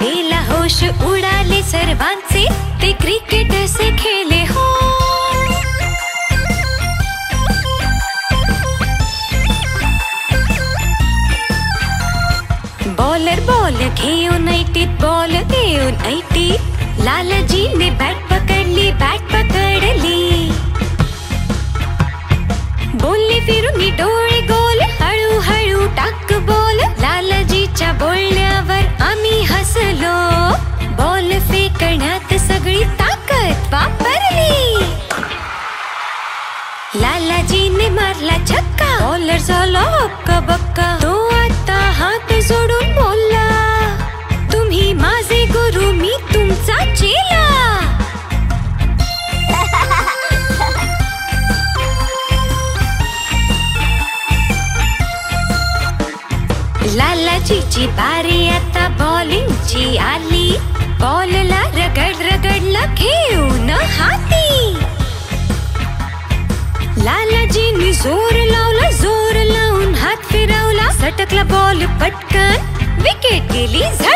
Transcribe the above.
बेला होश उड़ा उडाले सर्वांचे, ते क्रिकेट से खेले हो. बॉलर बॉल घेऊन ऐटीत बॉल देओ नाइटी लाल जी ने बैट पकड़ ली बैट पकड़ ली बोले फिरून डोळे गोल हड़ू हड़ू टक बोल लाल जी लालाजीने मारला छक्का। बॉलर झाला हक्का बक्का। तो आता हात जोडून बोलला। तुम्ही माझे गुरु, मी तुमचा चेला। लालाजीची बारी आता बॉलिंगची आली। बॉलला बॉल पटकन विकेट गेली झट